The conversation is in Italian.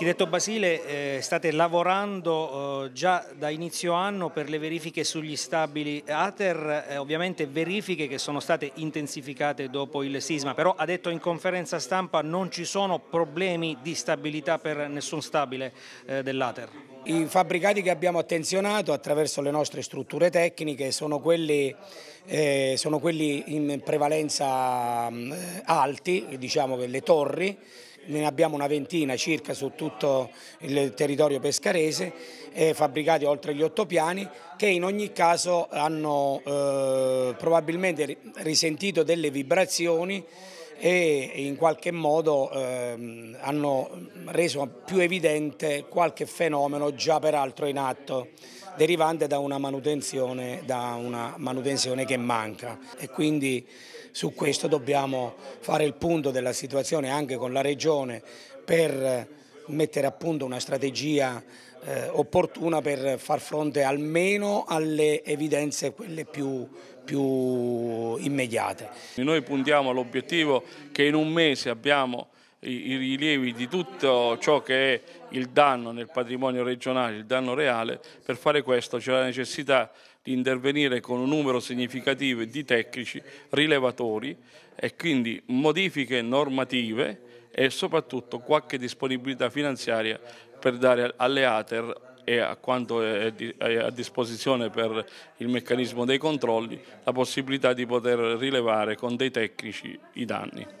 Architetto Basile, eh, state lavorando eh, già da inizio anno per le verifiche sugli stabili ATER, eh, ovviamente verifiche che sono state intensificate dopo il sisma, però ha detto in conferenza stampa non ci sono problemi di stabilità per nessun stabile eh, dell'ATER. I fabbricati che abbiamo attenzionato attraverso le nostre strutture tecniche sono quelli, eh, sono quelli in prevalenza mh, alti, diciamo che le torri, ne abbiamo una ventina circa su tutto il territorio pescarese, eh, fabbricati oltre gli otto piani, che in ogni caso hanno eh, probabilmente risentito delle vibrazioni e in qualche modo ehm, hanno reso più evidente qualche fenomeno già peraltro in atto derivante da una manutenzione, da una manutenzione che manca. E quindi su questo dobbiamo fare il punto della situazione anche con la Regione per mettere a punto una strategia eh, opportuna per far fronte almeno alle evidenze quelle più, più immediate. Noi puntiamo all'obiettivo che in un mese abbiamo i, rilievi di tutto ciò che è il danno nel patrimonio regionale, il danno reale, per fare questo c'è la necessità di intervenire con un numero significativo di tecnici rilevatori e quindi modifiche normative e soprattutto qualche disponibilità finanziaria per dare alle ATER e a quanto è a disposizione per il meccanismo dei controlli la possibilità di poter rilevare con dei tecnici i danni.